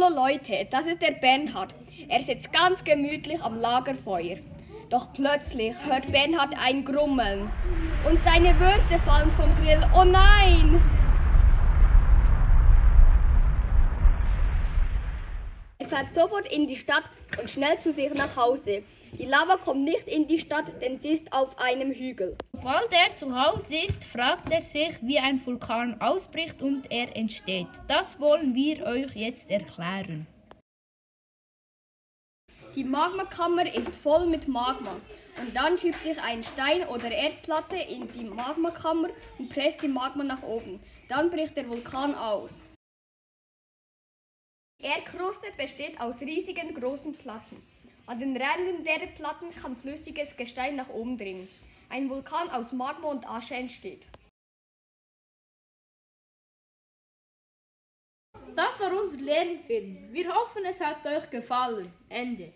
heute, das ist der Bernhard. Er sitzt ganz gemütlich am Lagerfeuer. Doch plötzlich hört Bernhard ein Grummeln. Und seine Würste fallen vom Grill. Oh nein! Fährt sofort in die Stadt und schnell zu sich nach Hause. Die Lava kommt nicht in die Stadt, denn sie ist auf einem Hügel. Sobald er zu Hause ist, fragt er sich, wie ein Vulkan ausbricht und er entsteht. Das wollen wir euch jetzt erklären. Die Magmakammer ist voll mit Magma. Und dann schiebt sich ein Stein oder Erdplatte in die Magmakammer und presst die Magma nach oben. Dann bricht der Vulkan aus. Die Erdkruste besteht aus riesigen großen Platten. An den Rändern der Platten kann flüssiges Gestein nach oben dringen. Ein Vulkan aus Magma und Asche entsteht. Das war unser Lernfilm. Wir hoffen, es hat euch gefallen. Ende.